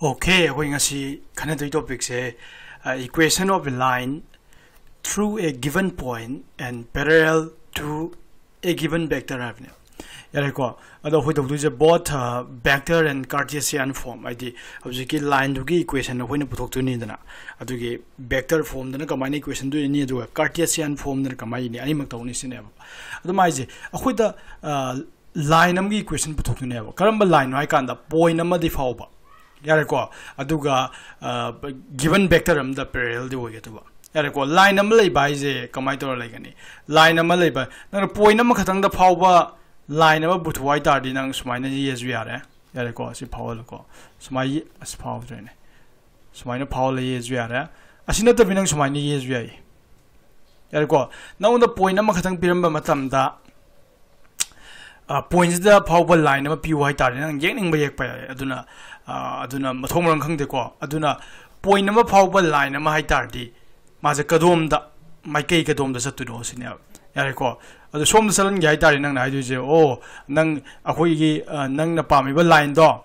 Okay, going to see kind of the topic say uh, equation of a line through a given point and parallel to a given vector avenue. को अदो होय तबदु जे both uh, vector and cartesian form आइदि हबजिकि line दुगी equation होय न पुथोक तुनि दना अदुगी vector form दना कमाइन equation दु नि अदु cartesian form दना कमाइ नि अनि मक तौनि सिने अदु माइ जे अखोय द line अमगी equation पुथोक तुनि अब करम line राय कांदा point ꯌꯥꯔꯦꯀꯣ ꯑꯗꯨꯒ ꯒꯤꯕꯟ ꯚꯦꯛꯇꯔ ꯑꯃꯗ ꯄꯦꯔꯦꯜꯗꯤ ꯑꯣꯏꯒꯗꯕ ꯌꯥꯔꯦꯀꯣ ꯂꯥꯏꯟ ꯑꯃ ꯂꯩꯕ ꯍꯥꯏꯁꯦ ꯀꯃꯥꯏꯅ ꯇꯧꯔ ꯂꯩꯒꯅꯤ ꯂꯥꯏꯟ ꯑꯃ ꯂꯩꯕ ꯅꯪꯅ ꯄꯣꯏꯟ ꯑꯃꯈꯛꯇꯪꯗ ꯐꯥꯎꯕ ꯂꯥꯏꯟ ꯑꯃ ꯄꯨꯊꯣꯛ ꯍꯥꯏ ꯇꯥꯔꯗꯤ ꯅꯪ ꯁꯨꯃꯥꯏꯅ ꯌꯦꯁꯨ ꯌꯥꯔꯦ ꯌꯥꯔꯦꯀꯣ ꯑꯁꯤ ꯐꯥꯎꯍꯜꯂꯨꯀꯣ ꯁꯨꯃꯥꯏꯅ ꯑꯁ ꯐꯥꯎꯗ꯭ꯔꯦꯅꯦ ꯁꯨꯃꯥꯏꯅ ꯐꯥꯎꯍꯜꯂ ꯌꯦꯁꯨ ꯌꯥꯔꯦ ꯑꯁꯤ ꯅꯠꯇꯕꯤ ꯅꯪ ꯁꯨꯃꯥꯏꯅ ꯌꯦꯁꯨ ꯌꯥꯏ ꯌꯥꯔꯦꯀꯣ ꯅꯪꯉꯣꯟꯗ ꯄꯣꯏꯟ ꯑꯃꯈꯛꯇꯪ ꯄꯤꯔꯝꯕ ꯃꯇꯝꯗ 포인트다 파우버 라인 아마 비우 하이타레는 예능 뭐 예뻐 아두나 아두나 통물은 강대고 아두나 포인트 아마 파우버 라인 아마 하이타르디 맞아 그돔다 마이케이 그돔다 서투노 시냐 야레코 아두 솜다 살은 야이타레 능 나이두제 오능 아코이기 능나 파미버 라인도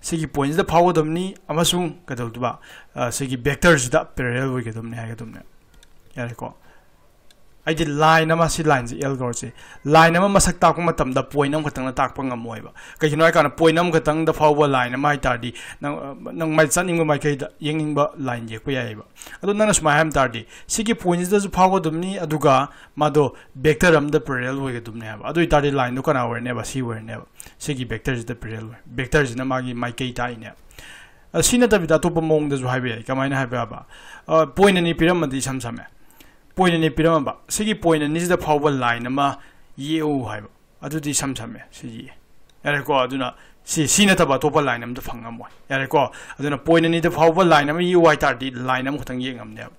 시기 포인트다 파우더니 아마숑 그도두바 시기 벡터즈다 패러럴 오이게 돔네 하게 돔네 야레코 ꯑꯩꯗꯤ ꯂꯥꯏꯟ ꯑꯃ ꯁꯤ ꯂꯥꯏꯟꯁꯦ ꯑꯦꯜ ꯀꯧꯔꯁꯤ ꯂꯥꯏꯟ ꯑꯃ ꯃꯁꯛ ꯇꯥꯛꯄ ꯃꯇꯝꯗ ꯄꯣꯏꯟ ꯑꯃꯈꯛꯇꯪꯅ ꯇꯥꯛꯄ ꯉꯝꯃꯣꯏꯕ ꯀꯩꯒꯤꯅꯣ ꯍꯥꯏꯀꯥꯟꯗ ꯄꯣꯏꯟ ꯑꯃꯈꯛꯇꯪꯗ ꯐꯥꯎꯕ ꯂꯥꯏꯟ ꯑꯃ ꯍꯥꯏꯇꯥꯔꯗꯤ ꯅꯪ ꯅꯪ ꯃꯥꯏ ꯆꯠꯅꯤꯡꯕ ꯃꯥꯏꯀꯩꯗ ꯌꯦꯡꯅꯤꯡꯕ ꯂꯥꯏꯟ ꯌꯦꯛꯄ ꯌꯥꯏꯑꯕ ꯑꯗꯣ ꯅꯪꯅ ꯁꯨꯃꯥꯏꯅ ꯍꯥꯏꯕ ꯇꯥꯔꯗꯤ ꯁꯤꯒꯤ ꯄꯣꯏꯟꯁꯤꯗꯁꯨ ꯐꯥꯎꯒꯗꯕꯅꯤ ꯑꯗꯨꯒ ꯃꯥꯗꯣ ꯚꯦꯛꯇꯔ ꯑꯃꯗ ꯄꯦꯔꯦꯜ ꯑꯣꯏꯒꯗꯕꯅꯤ ꯍꯥꯏꯕ ꯑꯗꯨ ꯑꯣꯏꯇꯥꯔꯗꯤ ꯂꯥꯏꯟꯗꯣ ꯀꯅꯥ ꯑꯣꯏꯔꯅꯦꯕ ꯁꯤ ꯑꯣꯏꯔꯅꯦꯕ ꯁꯤꯒꯤ ꯚꯦꯛꯇꯔꯁꯤꯗ ꯄꯦꯔꯦꯜ ꯑꯣꯏ ꯚꯦꯛꯇꯔꯁꯤꯅ ꯃꯥꯒꯤ ꯃꯥꯏꯀꯩ ꯇꯥꯛꯏꯅꯦꯕ ꯁꯤ ꯅꯠꯇꯕꯤꯗ ꯑꯇꯣꯞꯄ ꯃꯑꯣꯡꯗꯁꯨ ꯍꯥꯏꯕ ꯌꯥꯏ ꯀꯃꯥꯏꯅ ꯍꯥꯏꯕ ꯌꯥꯕ ꯄꯣꯏꯟ ꯑꯅꯤ ꯄꯤꯔꯝꯃꯗꯤ ꯏꯁꯝ ꯁꯝꯃꯦ ꯄꯣꯏꯟ ꯑꯅꯤ ꯄꯤꯔꯝꯃꯕ ꯁꯤꯒꯤ ꯄꯣꯏꯟ ꯑꯅꯤꯁꯤꯗ ꯐꯥꯎꯕ ꯂꯥꯏꯟ ꯑꯃ ꯌꯦꯛꯎ ꯍꯥꯏꯕ ꯑꯗꯨꯗꯤ ꯁꯝ ꯁꯝꯃꯦ ꯁꯤ ꯌꯦꯛꯑꯦ ꯌꯥꯔꯦꯀꯣ ꯑꯗꯨꯅ ꯁꯤ ꯁꯤ ꯅꯠꯇꯕ ꯑꯇꯣꯞꯄ ꯂꯥꯏꯟ ꯑꯃꯗ ꯐꯪꯉꯝꯃꯣꯏ ꯌꯥꯔꯦꯀꯣ ꯑꯗꯨꯅ ꯄꯣꯏꯟ ꯑꯅꯤꯗ ꯐꯥꯎꯕ ꯂꯥꯏꯟ ꯑꯃ ꯌꯦꯛꯎ ꯍꯥꯏꯇꯥꯔꯗꯤ ꯂꯥꯏꯟ ꯑꯃꯈꯛꯇꯪ ꯌꯦꯡꯉꯝꯅꯦꯕ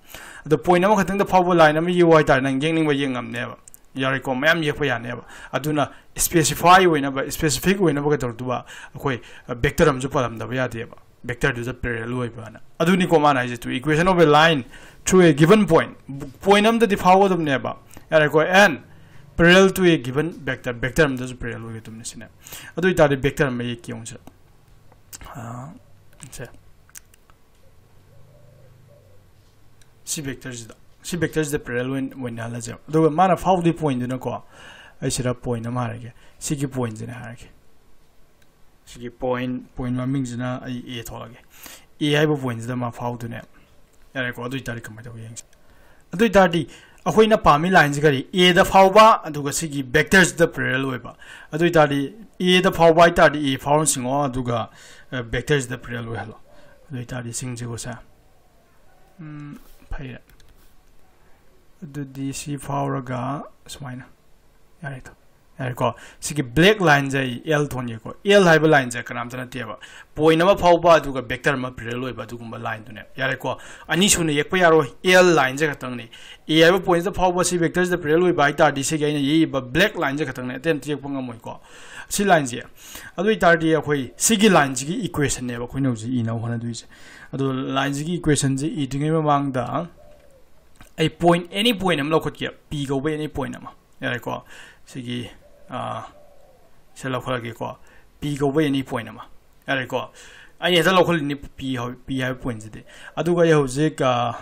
ꯑꯗꯣ ꯄꯣꯏꯟ ꯑꯃꯈꯛꯇꯪꯗ ꯐꯥꯎꯕ ꯂꯥꯏꯟ ꯑꯃ ꯌꯦꯛꯎ ꯍꯥꯏꯇꯥꯔꯗꯤ ꯅꯪ ꯌꯦꯡꯅꯤꯡꯕ ꯌꯦꯡꯉꯝꯅꯦꯕ ꯌꯥꯔꯦꯀꯣ ꯃꯌꯥꯝ ꯌꯦꯛꯄ ꯌꯥꯅꯦꯕ ꯑꯗꯨꯅ ꯁ꯭ꯄꯦꯁꯤꯐꯥꯏ ꯑꯣꯏꯅꯕ ꯁ꯭ꯄꯦꯁꯤꯐꯤꯛ ꯑꯣꯏꯅꯕ ꯀꯩꯗꯧꯔꯗꯨꯕ ꯑꯩꯈꯣꯏ ꯚꯦꯛꯇꯔ ꯑꯃꯁꯨ ꯄꯜꯂꯝꯗꯕ ꯌꯥꯗꯦꯕ ꯚꯦꯛꯇꯔꯗꯨꯗ ꯄꯦꯔꯦꯜ ꯑꯣꯏꯕꯅ ꯑꯗꯨꯅꯤꯀꯣ ꯃꯥꯅ ꯍꯥꯏꯁꯦ to equation of a line through a given point point am the power dum neba yare ko n parallel to a given vector vector am does parallel with dum nisine adu ita de vector am ye kyun sa ha se si vector is si vector the parallel when when ala ja do mana how the point na ko ai sira point am harage si ki point na harage si ki point point ma ming jina ai e tholage e hai bo point da ma how du ne यारेको अदुई तारी कमाइ तब young अदुई तारी अखोइना पामी line से करी ए द फाउबा अदुगा सिगी वेक्टर्स द पैरेलल होइबा अदुई तारी ए द फाउबा तारी ए फाउन सिंगो अदुगा वेक्टर्स द पैरेलल होइहलो अदुई तारी सिंग जिगो ꯍꯥꯏꯔꯀꯣ ꯁꯤꯒꯤ ꯕ꯭ꯂꯦꯛ ꯂꯥꯏꯟꯁꯦ ꯑꯦꯜ ꯊꯣꯟꯒꯦꯀꯣ ꯑꯦꯜ ꯍꯥꯏꯕ ꯂꯥꯏꯟꯁꯦ ꯀꯅꯥꯝꯇ ꯅꯠꯇꯦꯕ ꯄꯣꯏꯟ ꯑꯃ ꯐꯥꯎꯕ ꯑꯗꯨꯒ ꯕꯦꯛꯇꯔ ꯑꯃ ꯄꯦꯔꯦꯜ ꯑꯣꯏꯕ ꯑꯗꯨꯒꯨꯝꯕ ꯂꯥꯏꯟꯗꯨꯅꯦ ꯌꯥꯔꯦꯀꯣ ꯑꯅꯤꯁꯨꯅ ꯌꯦꯛꯄ ꯌꯥꯔꯣꯏ ꯑꯦꯜ ꯂꯥꯏꯟꯁꯦ ꯈꯛꯇꯪꯅꯤ ꯑꯦ ꯍꯥꯏꯕ ꯄꯣꯏꯟꯁꯤꯗ ꯐꯥꯎꯕ ꯁꯤ ꯕꯦꯛꯇꯔꯁꯤꯗ ꯄꯦꯔꯦꯜ ꯑꯣꯏꯕ ꯍꯥꯏꯇꯥꯔꯗꯤ ꯁꯤꯒꯤ ꯑꯩꯅ ꯌꯦꯛꯏꯕ ꯕ꯭ꯂꯦꯛ ꯂꯥꯏꯟꯁꯦ ꯈꯛꯇꯪꯅꯦ ꯑꯇꯩ ꯑꯝꯇ ꯌꯦꯛꯄ ꯉꯝꯃꯣꯏꯀꯣ ꯁꯤ ꯂꯥꯏꯟꯁꯦ ꯑꯗꯨ ꯑꯣꯏꯇꯥꯔꯗꯤ ꯑꯩꯈꯣꯏ ꯁꯤꯒꯤ ꯂꯥꯏꯟꯁꯤꯒꯤ ꯏꯀ꯭ꯋꯦꯁꯟꯅꯦꯕ ꯑꯩꯈꯣꯏꯅ ꯍꯧꯖꯤꯛ ꯏꯅꯕ ꯍꯣꯠꯅꯗꯣꯏꯁꯦ ꯑꯗꯣ ꯂꯥꯏꯟꯁꯤꯒꯤ ꯏꯀ꯭ꯋꯦꯁꯟꯁꯦ ꯏꯗ꯭ꯔꯤꯉꯩ ꯃꯃꯥꯡꯗ ꯑꯩ ꯄꯣꯏꯟ ꯑꯦꯅꯤ ꯄꯣꯏꯟ ꯑꯃ ꯂꯧꯈꯠꯀꯦ ꯄꯤ ꯀꯧꯕ ꯑꯦꯅꯤ ꯄꯣꯏꯟ ꯑꯃ ꯌꯥꯔꯦꯀꯣ ꯁꯤꯒꯤ sẽ là khoa cái quả b go way ni point mà à cái quả anh ấy sẽ là khoa ni b ho b hai point gì đấy à đâu cái hậu gì cả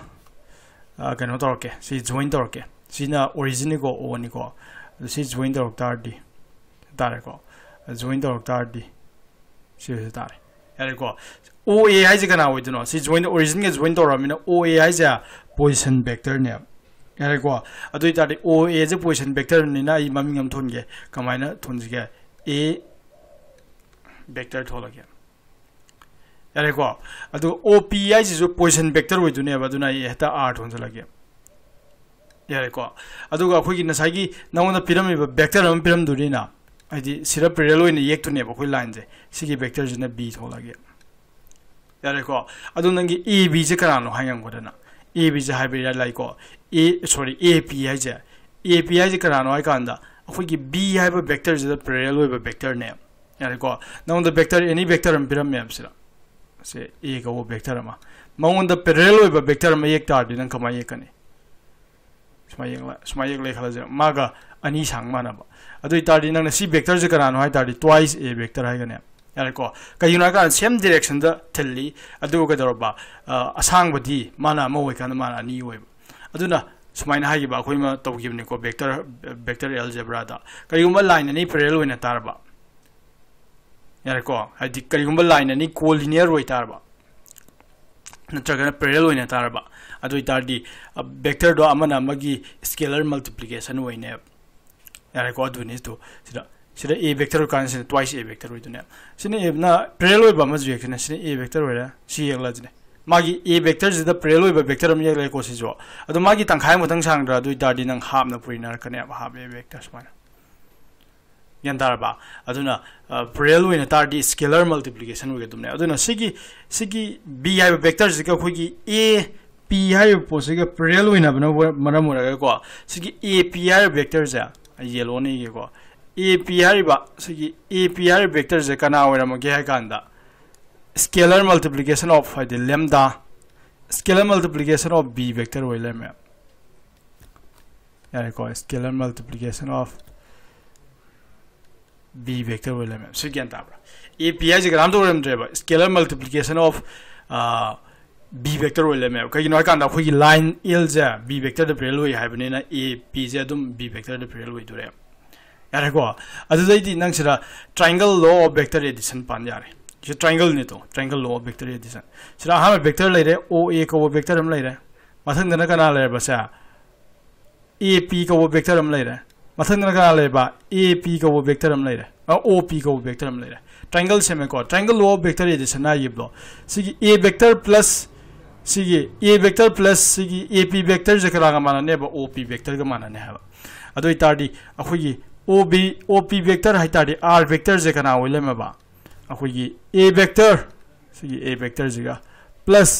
à cái nó đó cái si join đó cái si na origin cái o ni cái si join đó đó đi đó cái quả join đó đó đi si đó đó cái quả OAI가 나오잖아. 시 join origin 게 join 돌아오면 OAI가 position vector네요. ꯌꯥꯔꯦꯀꯣ ꯑꯗꯨ ꯑꯣꯏꯇꯥꯔꯗꯤ ꯑꯣ ꯑꯦꯁꯦ position ꯚꯦꯛꯇꯔꯅꯤꯅ ꯑꯩ ꯃꯃꯤꯡ ꯑꯃ ꯊꯣꯟꯒꯦ ꯀꯃꯥꯏꯅ ꯊꯣꯟꯁꯤꯒꯦ ꯑꯦ vector ꯊꯣꯜꯂꯒꯦ ꯌꯥꯔꯦꯀꯣ ꯑꯗꯨ ꯑꯣ ꯄꯤ ꯍꯥꯏꯁꯤꯁꯨ ꯄꯣꯖꯤꯁꯟ ꯚꯦꯛꯇꯔ ꯑꯣꯏꯗꯣꯏꯅꯦꯕ ꯑꯗꯨꯅ ꯑꯩ ꯍꯦꯛꯇ ꯑꯥꯔ ꯊꯣꯟꯖꯜꯂꯒꯦ ꯌꯥꯔꯦꯀꯣ ꯑꯗꯨꯒ ꯑꯩꯈꯣꯏꯒꯤ ꯉꯁꯥꯏꯒꯤ ꯅꯉꯣꯟꯗ ꯄꯤꯔꯝꯃꯤꯕ ꯚꯦꯛꯇꯔ ꯑꯃ ꯄꯤꯔꯝꯗꯣꯏꯅꯤꯅ ꯍꯥꯏꯗꯤ ꯁꯤꯗ ꯄꯦꯔꯦꯜ ꯑꯣꯏꯅ ꯌꯦꯛꯇꯣꯏꯅꯦꯕ ꯑꯩꯈꯣꯏ ꯂꯥꯏꯟꯁꯦ ꯁꯤꯒꯤ ꯚꯦꯛꯇꯔꯁꯤꯅ ꯕꯤ ꯊꯣꯛꯂꯒꯦ ꯌꯥꯔꯦꯀꯣ ꯑꯗꯨ ꯅꯪꯒꯤ ꯏ ꯕꯤꯁꯦ ꯀꯅꯥꯅꯣ ꯍꯥꯏꯉꯝꯒꯗꯅ हायंगोदना ए बी जे हाइबेरा लाइको ए सॉरी ए पी आइजे ए पी आइजे कनानो हाइ कांदा अखोइगी बी हाइबा वेक्टर जिदा पेरेल ओइबा वेक्टर ने यारेको नंगोना वेक्टर एनी वेक्टर अम पिरम मैम से ए का वो वेक्टर अमा। मंगोना पेरेल ओइबा वेक्टर अमा येक तारदि नंग कमा सुमाय येकला सुमाय मागा अनि सांग मानबा अदुइ तारदि नंगना सी वेक्टर जे कनानो हाइ ट्वाइस ए वेक्टर यारेको कहीं ना कहीं सेम डायरेक्शन द थिल्ली अदु कदरबा असांग बदी माना मोय कान माना नी ओय अदुना सुमाइना हागिबा अखोइमा तौगिबनिको वेक्टर वेक्टर एल्जेब्रा दा करिगुम्बा लाइन नि पैरेलल ओइना तारबा यारेको हाइदि करिगुम्बा लाइन नि कोलिनियर ओइ तारबा नत्रगना पैरेलल ओइना तारबा अदु इतारदी वेक्टर दो अमना अमगी स्केलर मल्टीप्लिकेशन ओइने यारेको अदुनि तो सिदा सिदा ए वेक्टर कान ट्वाइस ए वेक्टर ओइदुने सिने ए ना पैरेलल ओइबा मजु एकने सिने ए वेक्टर ओइरा सी एकलाजने मागी ए वेक्टर जिदा प्रेल ओइबा वेक्टर अम येले को सिजो अदो मागी तंखाय मतंग सांगद्रा दुइ तारदी नंग हाबना पुरिनार कने हाब ए वेक्टर स्माना yan tarba aduna parallel oina tardi scalar multiplication oge tumne aduna sigi sigi b hai vector sigi khoi gi a, p hai po sigi parallel oina bana maram ora ko sigi a, p hai vector ja yellow ne ge ko a p hai ba sigi a p hai vector ja kana ora mo ge ha kanda scalar multiplication of the lambda scalar multiplication of b vector oiler में यार को scalar multiplication of b vector oiler में सो ज्ञान ताबरा a p है तो रम ड्रेबा scalar multiplication of uh, b vector oiler में कोई line l जा b vector द प्रेल हुई है बने ना a p जा तुम b vector द प्रेल हुई दुरे यार को अदुदैदी नंग सिरा triangle law of vector addition पान यारे ये ट्रायंगल ने तो ट्रायंगल लो वेक्टर एडिशन सिरा हम वेक्टर ले रहे ओ ए को वेक्टर हम ले रहे मथंग दना कना ले बस ए पी को वो वेक्टर हम ले रहे मथंग दना कना ले बा ए पी को वेक्टर हम ले रहे ओ पी को वेक्टर हम ले रहे ट्रायंगल से में को ट्रायंगल लो वेक्टर एडिशन ना ये ब्लो सिगी ए वेक्टर प्लस सिगी ए वेक्टर प्लस सिगी ए पी वेक्टर जे करा माना ने ओ पी वेक्टर का माना ने है अदो हाइतारदी आर वेक्टर जे कना ओले में बा अखोगी ए वेक्टर सिगी ए वेक्टर जिगा प्लस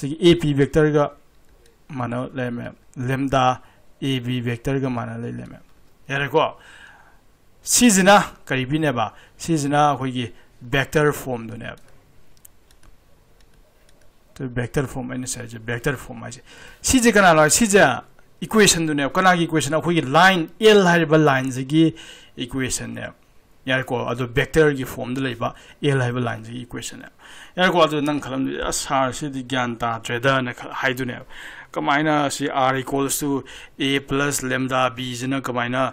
सिगी ए पी वेक्टर का माना ले में लेमदा ए बी वेक्टर का माना ले ले में यारे को सिजना करीबी ने बा सिजना अखोगी वेक्टर फॉर्म दो ने तो वेक्टर फॉर्म मैंने से वेक्टर फॉर्म आजे सिजे कना लो सिजा इक्वेशन दो ने कना की इक्वेशन अखोगी लाइन एल हाइबल लाइन जिगी इक्वेशन ने यार को अदो वेक्टर की फॉर्म द लेबा एल हाइबल लाइन जी इक्वेशन है यार को अदो नंग खलम सार से दि ज्ञान ता ट्रेडर न हाइदुने कमाइना सी R equals to A plus lambda B जना कमाइना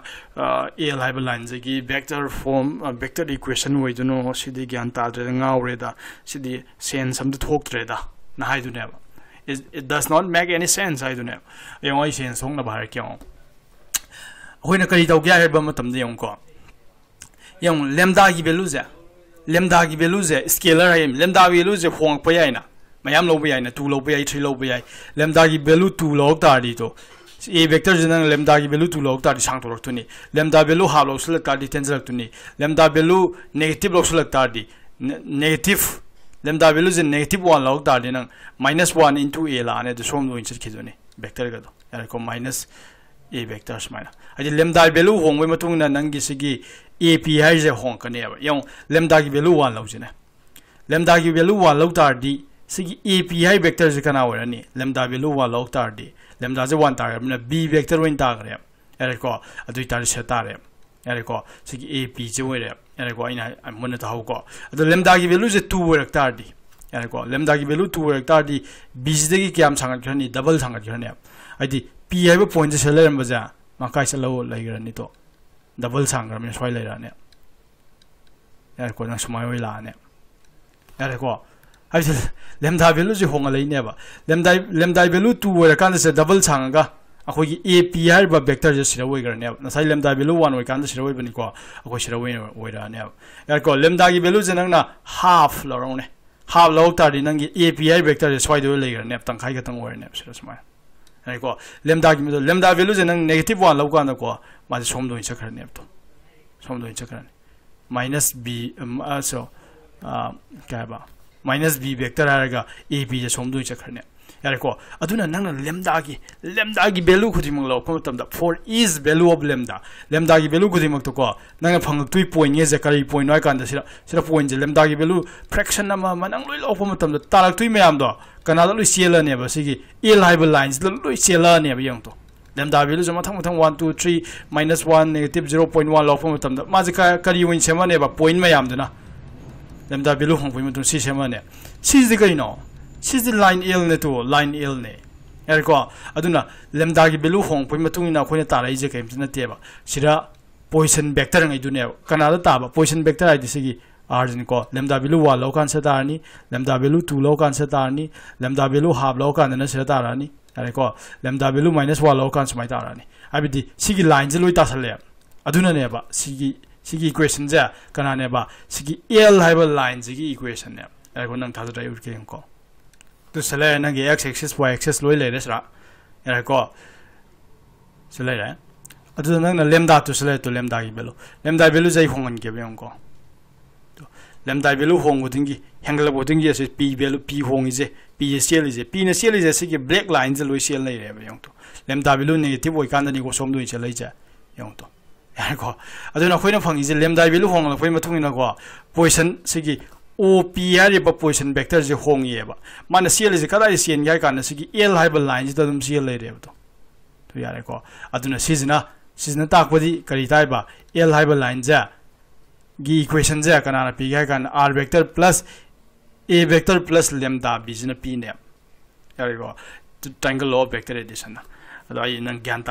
एल हाइबल लाइन जी वेक्टर फॉर्म वेक्टर इक्वेशन वइदुनो सी दि ज्ञान ता ट्रेडर ngaureda सी दि सेंस हम थोक ट्रेडा na haidune it, does not make any sense haidune yong ai sense hong na bahar kyong hoina kari tau kya hai ba matam de yong ko yung lambda की वैल्यू से lambda की value से scalar है lambda value से होंग पे आए ना मैम लो पे आए ना टू लो पे आए थ्री लो पे आए lambda की वैल्यू टू लो तारी तो ए वेक्टर जन lambda की वैल्यू टू लो तारी सांग तो रखतुनी lambda वैल्यू हाफ़ लो सुलग तारी रखतुनी lambda वैल्यू नेगेटिव लो सुलग तारी negative lemda velocity negative 1 log da dinang minus 1 into a la ne de som do insert khidone vector ga do yar ko minus a vector smaina adi lemda value hong we matung na nang gi sigi ap hai je hong ka ne ba. Yong lemda gi value 1 log jine lemda gi value 1 log tar di sigi ap hai vector je kana wa ni. Lemda value 1 log tar di. Lemda je 1 tar na b vector win tar re yar ko adu tar se tar re yar ko sigi ap je we re lambda की value जे 2 वरक तारदी यारे को lambda की value 2 वरक तारदी B J की क्याम सांगत खरनी डबल खरनी आइदी पी है पॉइंट से लेरम बजा माकाई से लो लेगरनी तो डबल सांग्रम स्वाई लेराने यार को नंग सुमाय ओइ लाने यार को हाइ लेमदा वैल्यू जे होंग लेनेबा लेमदा लेमदा वैल्यू 2 ओर कान से डबल सांगा अखोगी ए पी आर बा वेक्टर जे सिरा ओइ गरने नसाई लेमदा वैल्यू 1 ओइ कान सिरा ओइ बनि को अखो सिरा ओइ ओइ राने यार को लेमदा की वैल्यू जे नंगना हाफ़ लरौने हाफ़ लौ तारि नंगी ए पी आर वेक्टर जे स्वाई दो लेगरने तंखाई खतंग ओरने सिरा सुमाय यार को लेमदा की लेमदा वैल्यू जे नंग नेगेटिव 1 लौ कान को माजे सोम दो इचखरने तो सोम दो इचखरने माइनस बी सो क्या बा माइनस बी वेक्टर है ए बी जे सोम दुई चखरने यारे को अदुना नंग लेमदा की लेमदा की वैल्यू खुदिमंग लो को तमदा for is value of lambda lambda की वैल्यू खुदिमंग तो को नंग फंग तुई पॉइंट ये जे करी पॉइंट नय कांदा सिरा सिरा पॉइंट जे लेमदा की वैल्यू फ्रैक्शन नमा मनंग लोई लो को तमदा तालक तुई मयाम दो कनादा लोई सेला ने बसिगी एल हाइबल लाइंस लोई सेला ने बयंग तो lambda value जो मथंग मथंग 1 2 3 minus 1 negative 0.1 लौफ मतलब माजे करी विन सेमा ने बा पॉइंट में याम दना lemda value hong pui mutu si sema ne si zi kai no si zi line l ne to line l ne yar ko aduna lemda gi value hong pui mutu ina khoina ta rai je kai mtina te ba sira position vector ngai du ne kana da ta ba position vector ai disi gi arjin ko lambda value 1 lo kan se ta ni lambda value 2 lo kan se ta ni lambda value half lo kan na se ta ra ni are ko lambda value minus 1 lo kan smai ta ra ni abi di sigi line je loi ta sale aduna ne ba sigi sigi equation ja kana ne ba sigi l hai ba line sigi equation ne are ko nang ta da yu ke ko tu sẽ lên năng x axis y axis lối lên đấy sao rồi có sẽ lên đấy. À tu năng là lambda tu sẽ lên tu lambda cái belo lambda belo dây không anh cái bên ông có lambda belo không có tiếng gì hàng là có tiếng gì sẽ p belo p không gì p là cell gì p là cell gì sẽ cái black line sẽ lối cell này đấy bên ông tu lambda belo negative vậy cái này có xong đuôi sẽ lấy chứ ông tu 然后，啊，对了，可能放一些 lambda value 放了，可以嘛？同样那个 poison 是给 O P I point vector से हों मन cell से कदा सें L है line से लेरब तो यारेको अजना ताकदी कहीं एल है लाइन से इक्वेशन से कना पी है R vector plus A vector plus lambda बीजन पीने यारेको ट्रैंगल लो भेक्टर एडिशन अंत ग्यान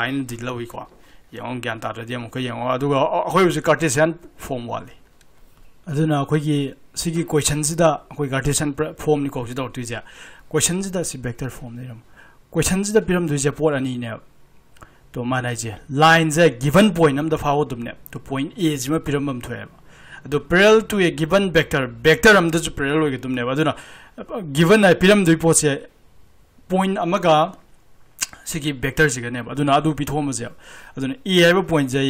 लौको यो ग्यान तादी यो अगर अखोबे कार्टेसियन फॉर्म वाली अगर सिगी क्वेश्चन सिदा अखोई गार्टेशन फॉर्म नि कोसि दौर तुजे क्वेश्चन सिदा सि वेक्टर फॉर्म ने रम क्वेश्चन सिदा पिरम दुजे पोर अनि ने तो माना जे लाइन जे गिवन पॉइंट हम द फाओ दुमने तो पॉइंट ए जिम पिरम बम थोए अदो parallel to a given vector vector हम द पैरेलल होगे तुमने वदुना गिवन आ पिरम दुई पोसे पॉइंट अमगा सिगी वेक्टर जिगने अदुना अदु पिथोम जे अदुना ए हाइब पॉइंट जे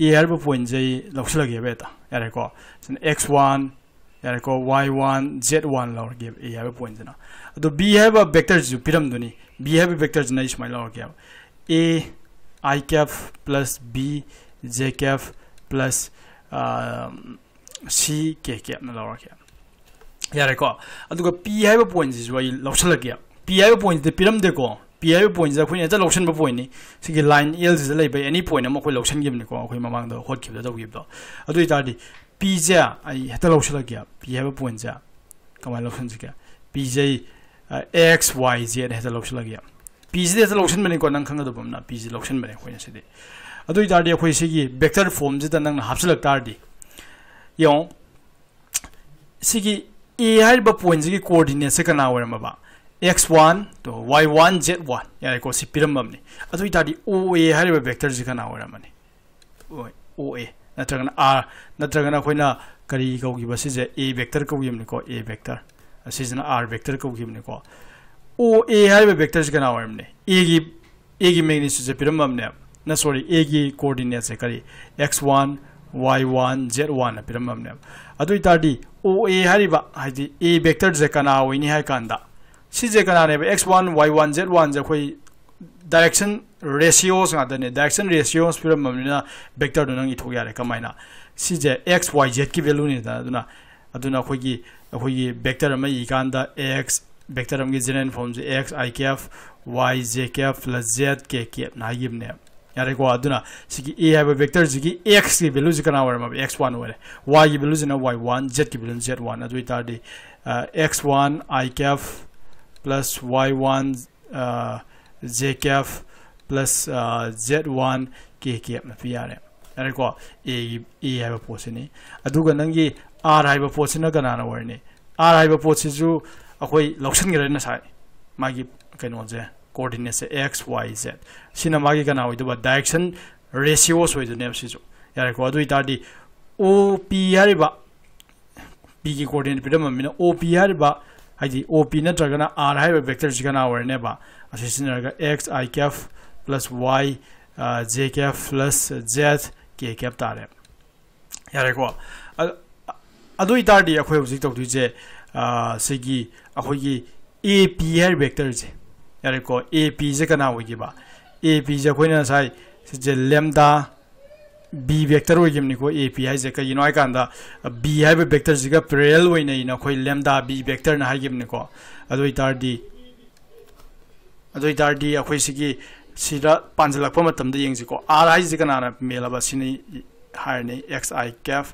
ए हाइब पॉइंट जे लौसलगे बेता यारे को X 1 yare ko y1 z1 lor ge a have point na do b have a vector ju piram duni b have a vector na is my lor ge a i cap plus b j cap plus um, c k cap na lor ge yare ko aduga p have a point ji wai losal ge p have a point de piram de ko p have a point ja khoi ta losal ba point ni si line l ji lai ba any point ma khoi losal ge ni ko khoi ma do hot khip da do do adu ta di P ja ai hata lawsala ke P haiba point ja kamai lawsan ji ke P j x y z hata lawsala ke P ji hata lawsan bani ko nang khanga da bam na P ji lawsan bani khoine se de adu ita di khoi sigi vector form ji da nang hapsalak tar di ꯌꯦꯡꯉꯣ ꯁꯤꯒꯤ A ꯍꯥꯏꯔꯤꯕ ꯄꯣꯏꯟꯁꯤꯒꯤ ꯀꯣꯑꯣꯔꯗꯤꯅꯦꯠꯁꯦ ꯀꯅꯥ ꯑꯣꯏꯔꯝꯃꯕ x1 to y1 नत्रगना are नत्रगना अखोइना करी कौगिब सिजे A vector कौगिबनेको ए वेक्टर सिजना आर वेक्टर कौगिबनेको ओ ए हाइबे वेक्टर सिगना वरमने ए गी ए गी मैग्नीट्यूड से पिरममने ना सॉरी ए की कोऑर्डिनेट से करी x1 y1 z1 ना पिरममने अदु इतादी ओ ए हाइबा ए बेक्टर से कना ओइनि हाइ कांदा सिजे कना ने x1 y1 z1 J अखोइ direction ratios nga dane direction ratios piramamne na vector do nang ithu yare kamaina si je x y z ki value ni da aduna aduna khoi gi khoi gi vector ma i kanda x vector am gi general form je x i cap y z cap plus z k cap na yimne yare ko aduna sigi a have vector sigi x ki value ji kana warma x1 wore y ki value na y1 z ki value z1 adu ita di x1 i cap plus y1 uh, j plus uh, z1 k cap na yare ko a a have a posi ni aduga nangi r have a posi na kana na warni r have a posi ju akhoi loksan gare na sai magi kaino je coordinate se x y z sina magi kana hoidu ba direction ratios hoidu ne si jo yare ko adu itadi o p yare ba p ki coordinate pidam mina o p yare ba aware ne ba asi sina ga x i cap plus y uh, j cap plus z k cap tare yare ko adu itadi akhoi hojik tok du je sigi akhoi gi a p yare vector je yare ko ap je kana hoigi b vector hoigi ni ko ap hai je ka yino ai kanda b hai be vector jiga parallel hoina ina khoi lambda b vector na haigi ni ko ado itar di ado itar di akhoi sigi sida panjalakpa matam da yengji ko r je kana na mela ba sini har ni x i cap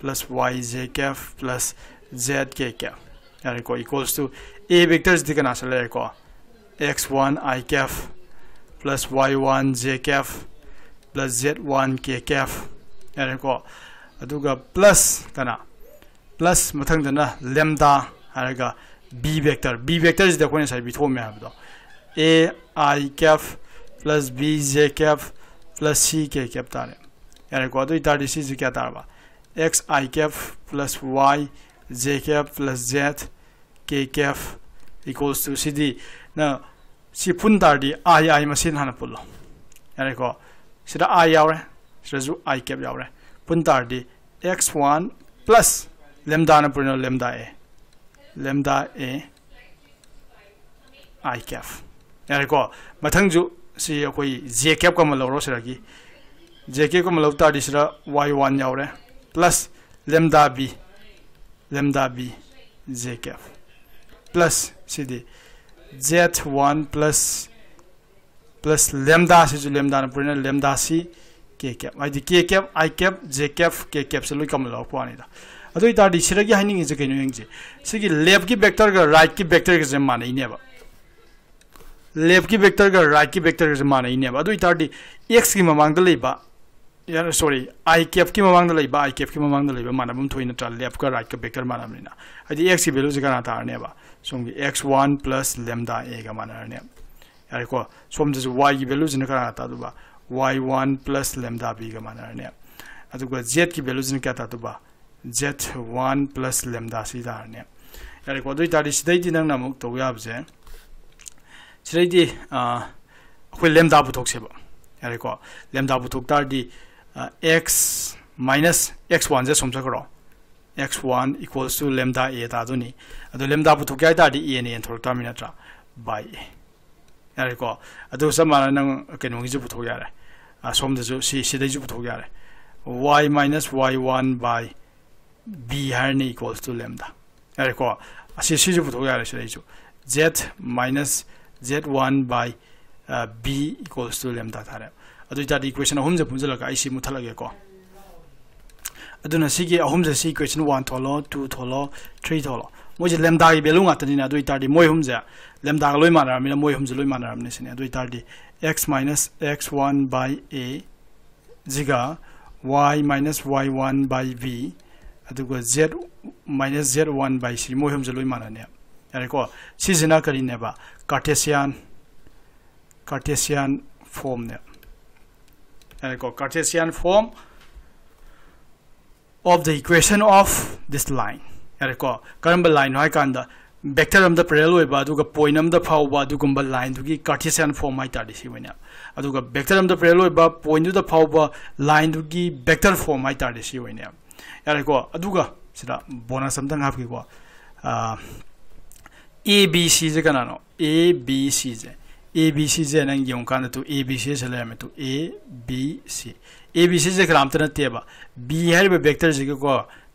plus y j cap plus z k cap यारे को equals to a vectors di kana sale ko x1 i cap plus y1 j cap plus z1 k cap यारे को aduga plus kana plus mathang dana lambda haraga b vector b vectors de ko ne sai bi tho me habdo a i cap plus b j cap plus c k cap tare यारे को adu ita disi ji kya tarba x i cap plus y j cap plus z k cap equals to cd na si pun सिदा आई आवरे सिजु आई cap आवरे पुंतार दी x one plus lambda न lambda A lambda a i cap यार को मथंगजु सि अखोई जे केप को मलोरो सिरागी जे केप को मलोता दी सिदा वाई वन आवरे plus lambda B lambda B जे कैफ प्लस सिदी Z one plus plus lambda से जो lambda ना पूरे lambda c, k cap. I k cap, i cap, j cap, k cap से लोग कम लोग पानी अतो इता की हाइनिंग इसे कहीं से कि की वेक्टर का राइट की वेक्टर के है बा की वेक्टर का राइट की वेक्टर के जमा नहीं है बा अतो इता डी x की ममांग सॉरी आई कैप की ममांग आई कैप की ममांग दले बा माना बुम ना लेफ़्ट का राइट का वेक्टर माना मना अदी की वैल्यू से ना तारने सोंगी x1 plus lambda a ga mana ne yare ko som je y ki value jin ka ta du ba y1 plus lambda b ga mana ne adu ko z ki value jin ka ta du ba z1 plus lambda c da ne yare ko do ta ri sidai di nang na muk to ya bje sidai di a ko lambda bu thok se ba yare ko lambda bu thok tar di x minus x1 je som sa ko x1 equals to lambda a ta do ni lambda bu thukya a ta mina tra by a yare ko ado samana nang ke no gi bu thukya re a som de jo si si de ju bu thukya re y minus y1 by b har ni equals to lambda yare ko si si ju bu thukya re si de ju z minus z1 by uh, b equals to lambda ta re ado ita di equation ahum je punjala ka isi muthalage ko aduna sigi ahum je si question 1 tholo 2 tholo 3 tholo मोजे lambda की value आतनी है तारी मई हूमजे lambda लो मानरमें मई हूमज लो मानरमने से तारी X minus X one by A जीगा Y minus Y one by B Z minus Z one by C मई से लो मानने करीब कार्टेसियान कार्टेसियान फॉर्मने को Cartesian form of the equation of this line point du the phau ba line dugi vector form mai ta disi wena yare ko aduga sida bonus am tang hapki ko a b c je kana no a b c je a b c je nang yong kan tu a b c se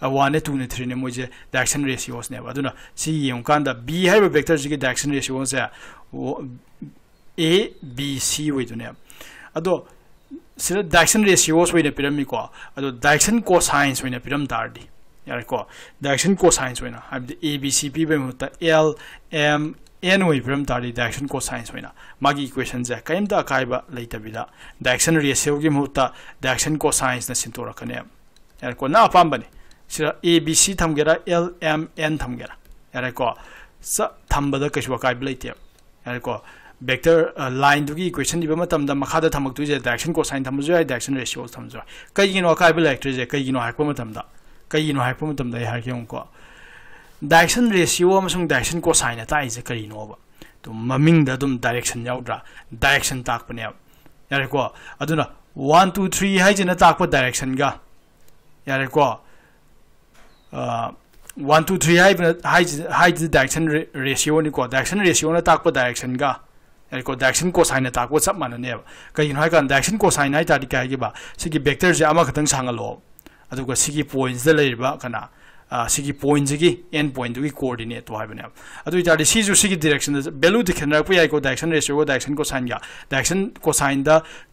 1 i cap plus 2 j cap plus 3 k cap na sumaina ha yim ne yare ko haidi 1 ne 3 ne 1 ne 2 ne 3 ne moje direction ratios ne ba duna si yong kan da b hai ba vector ji direction ratios ya a b c we dune ado sira direction ratios we ne pyramid ko ado direction cosines we ne pyramid tardi yare ko kai gino kai bla actor je kai gino hakpa matam da kai gino hakpa matam da har kyong ko direction ratio amasung direction cosine ta ise kari no ba to maming da dum direction yaudra direction tak pa ne yare ko aduna 1 2 3 hai jena tak pa direction ga yare ko 1 2 3 हाई हाई हाई direction ratio नि को direction ratio ना ताको direction का को direction cosine ताको सब मानने कहीं हाई का डायरेक्शन कोसाइन हाई तादी क्या बा सिगी वेक्टर जे अमा खतंग सांगलो अदुगा सिगी पॉइंट्स द लेबा कना सिगी पॉइंट की एंड पॉइंट की कोऑर्डिनेट तो हाइबने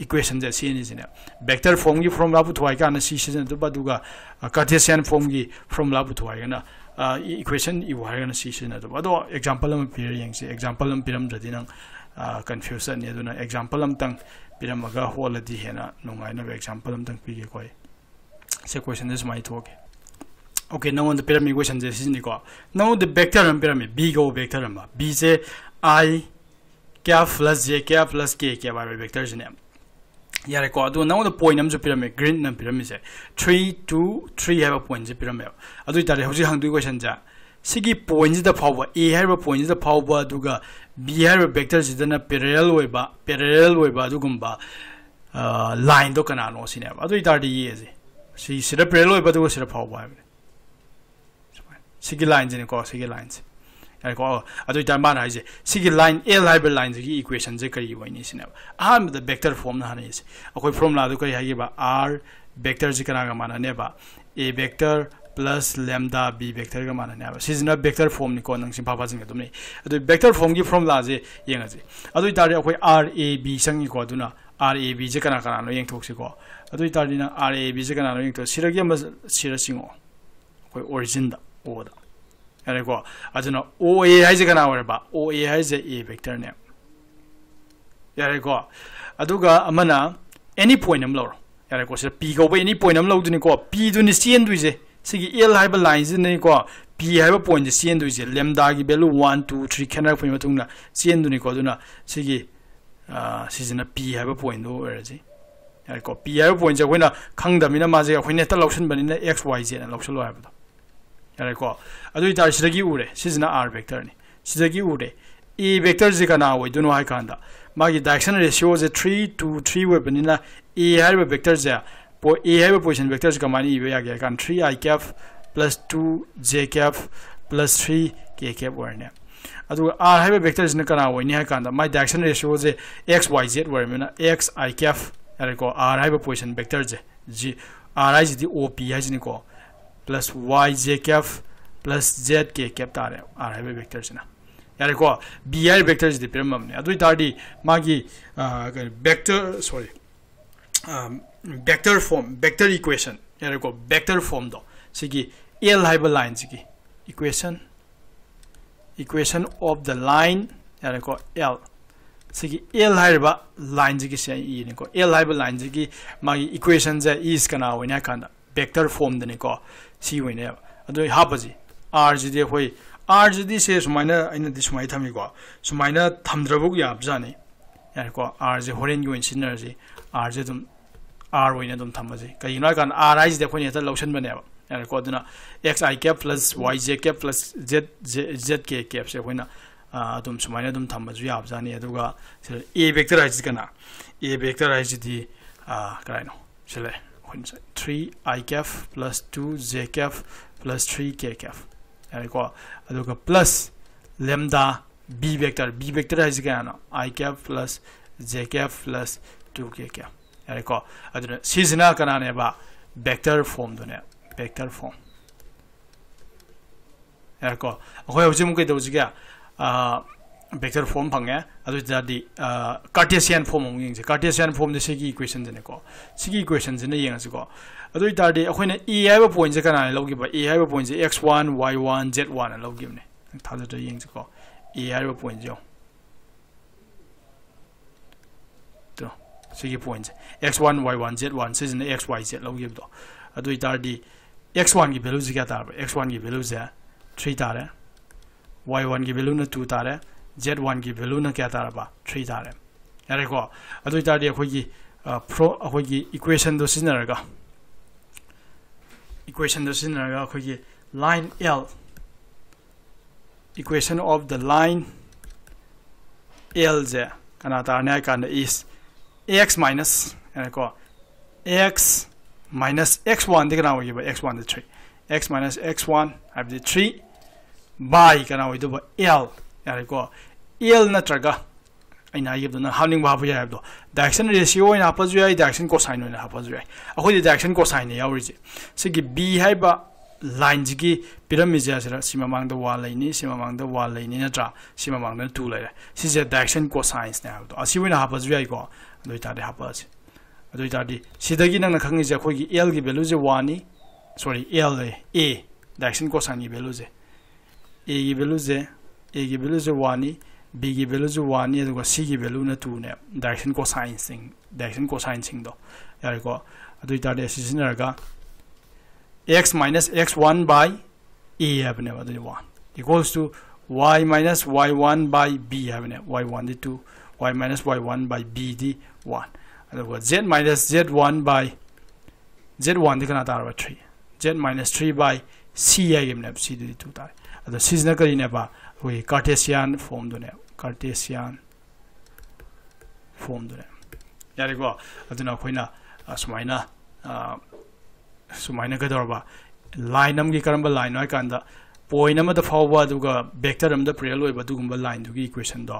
equationze sinisine vector form gi formula bu thwai ka na si si du ba du ga cartesian form gi formula bu thwai ga na equation i wa ga na si si na du ba do example am pir yang si example am piram jadi nang confusion ne du na example am tang piram ga hol di he na nungai na example am tang pi ge koi se question is my talk okay now on the pyramid equation je sin ko now the vector am pyramid b go vector am b je i क्या plus जे क्या plus k cap bar vector जने यारे को अदु now the point नम जो pyramid green नम pyramid से 3 2 3 have point J pyramid अदु तारे हौजी हांदु क्वेश्चन जा सिगी पॉइंट द फाव ए हैव पॉइंट द फाव अदुगा बी हैव वेक्टर जिदना पैरेलल ओइबा पैरेलल ओइबा अदुगुम्बा लाइन दो कनानो सिने अदु तारे ये जे सी सिदा पैरेलल ओइबा अदुगा सिदा फाव हैव सिगी लाइन जने को सिगी लाइन से ko adu ta man haise sigi line l hyper line gi equation je kari wai ni sina aham the vector form na hanis akoi formula du kari hagi ba r vector ji kana ga mana ne ba a vector plus lambda b vector ga mana ne ba sisina vector form ni ko nang sim papa jing dum ni adu vector form gi formula je yenga ji adu ta ri akoi r a b 그리고 아주는 OA 하이즈가 나오려봐 OA 하이즈 이 벡터네 그리고 아두가 아마나 any point 음 로로 그리고 시 B가 왜 any point 음 로드니까 B도니 CN도이제 시기 L 하이브 라인즈니까 B 하이브 포인트 CN도이제 램다기 밸류 1 2 3 캐나다 포인트 통나 CN도니까 아두나 시기 아 시즌에 B 하이브 포인트 오르지 그리고 B 하이브 포인트 저거나 강담이나 맞아요. 회네 딸 럭션 번이나 XYZ는 럭션 로하이브도 position vector ji kamani ibe ya ga kan 3 i cap plus 2 j cap plus 3 k cap warne adu r hai vector ji kana oi ni hai kanda my direction ratio je x y z were mina x i cap are ko r hai position vector je ji r i ji o p hai ji ni ko y j cap plus z k cap tare r hai vector sina yare ko b i vector ji piram mamne adu tardi magi vector sorry um, vector form vector equation yare ko vector form do sigi l hai line ji equation equation of the line yare ko l sigi l hai ba line ji se i ni ko l hai line ji magi equation ja is kana wina kana vector form de ni ko सी होने अब हापजी R G अखोई R G से सुमायना अभी सुमाय थमीको सुमायना थमद्रबुक याबजाने यारेको R J होरेन की सिनरजी R J तुम are होने तुम थमजी कहीं कान आर आई जी अखोई हेता लौसनबनेब यारेको अदुना X I cap plus Y J cap plus Z Z K cap से अखोइना अदुम सुमायना अदुम थमजु याबजाने अदुगा ए वेक्टर आई जी कना ए वेक्टर आई जी दी कराइनो सिले 3 i cap plus 2 j cap plus 3 k cap यारेको अदुगा plus lambda b vector b vector है जिका ना i cap plus j cap plus 2 k cap यारेको अदुना सीजना कनाने बा vector form दुने vector form यारेको अखोय हजिम के दोजिगा vector form phange adu ja di uh, cartesian form ong yeng cartesian form de segi equation de ne ko. Segi equation de ne yeng ko. Adu ta di akhoi na e have point je kana lo gi ba. E have point je x1 y1 z1 lo gi ne ta de yeng ko. E have point jo. To segi point x1 y1 z1 se ne x, y, z lo gi do adu ta di x1 gi value je ka ta x1 gi value je 3 ta re y1 gi value na 2 ta re Z1ꯒꯤ ꯚꯦꯂꯨꯅ ꯀꯌꯥ ꯇꯥꯔꯕ 3 ꯇꯥꯔꯦ ꯌꯥꯔꯦꯀꯣ ꯑꯗꯨ ꯑꯣꯏꯇꯥꯔꯗꯤ ꯑꯩꯈꯣꯏꯒꯤ ꯐ꯭ꯔꯣ ꯑꯩꯈꯣꯏꯒꯤ ꯏꯀ꯭ꯋꯦꯁꯟꯗꯣ ꯁꯤꯖꯤꯟꯅꯔꯒ ꯏꯀ꯭ꯋꯦꯁꯟꯗꯣ ꯁꯤꯖꯤꯟꯅꯔꯒ ꯑꯩꯈꯣꯏꯒꯤ line L equation of the line L जे कना तारने आय कांड is x minus यानी को x minus x1 दिखना होगी बा x1 the 3 x minus x1 अब द 3 by कना होगी तो बा L यानी को Ha pa ju ya akhoi direction cosine ya ri ji sigi b hai ba line ji pyramid ja sira sima mang da wall ni sima mang da wall ni na tra sima mang da tu lai si je direction cosine ne ha to asi wina ha pa ju ai ko doi ta de ha pa si doi ta di si da gi nang na khang ji khoi gi l gi value je 1 ni sorry l a direction cosine ni value je a gi value je a gi value je 1 ni b gi value je 1 ni aduga c gi value na 2 ne direction cosine sing direction cosine sing do yari ko adoi ta de si sin ga x minus x1 by a having a 1 equals to y minus y1 by b having y1 the 2 y minus y1 by b the 1 and z minus z1 by z1 the kana 3 z minus 3 by c i c the 2 tar the c is na kari ne ba we ne yari go aduna khoina asmaina सुमाइना कदरबा line line है कांदा point अमद फावबा दुगा vector अमद parallel ओइबा दुगुंबा लाइन दुगी इक्वेशन दो